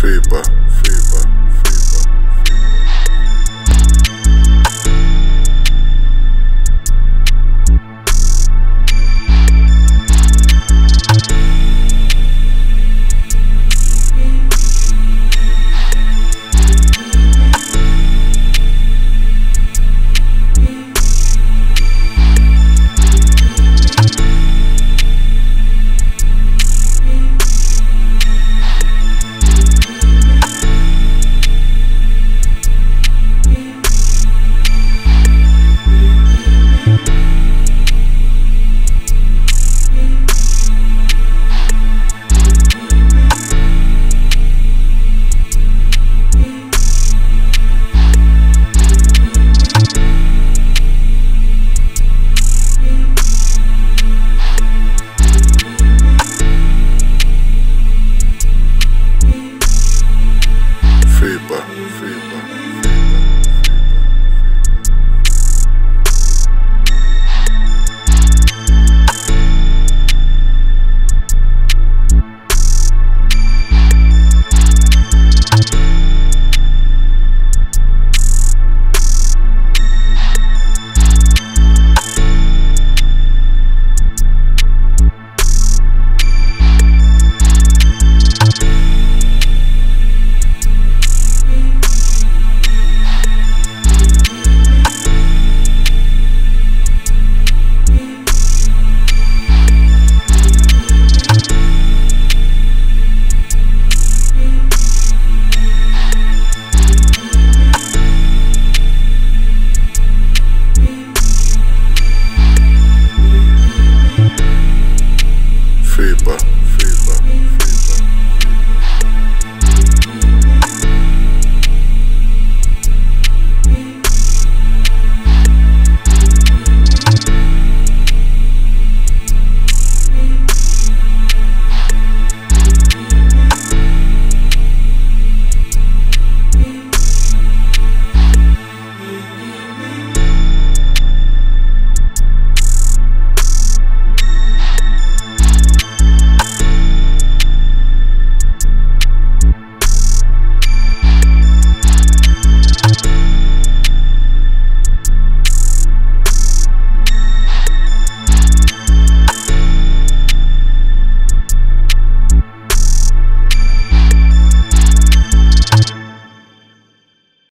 favor, Remember.